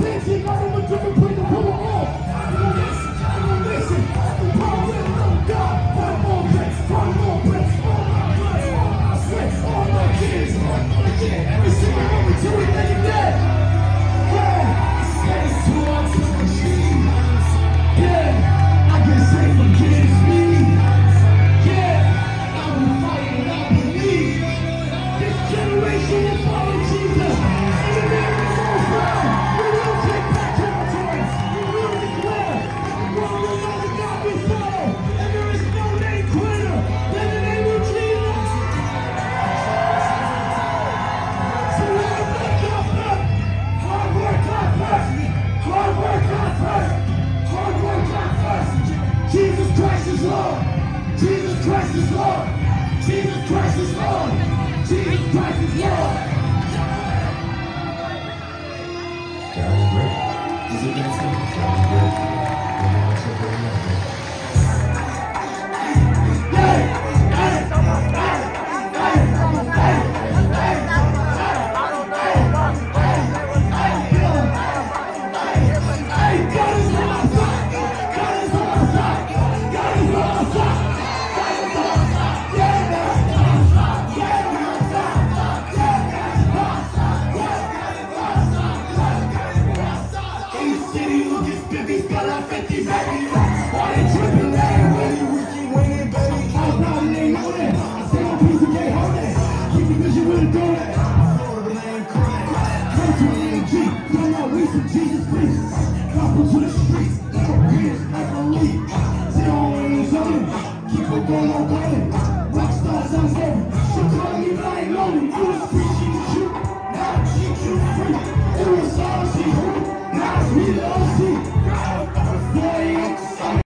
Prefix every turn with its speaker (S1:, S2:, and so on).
S1: Please, you got him with Christ is Lord. Jesus Christ is Lord. Jesus Christ is Lord.
S2: Is it
S1: Now it's me, the OC.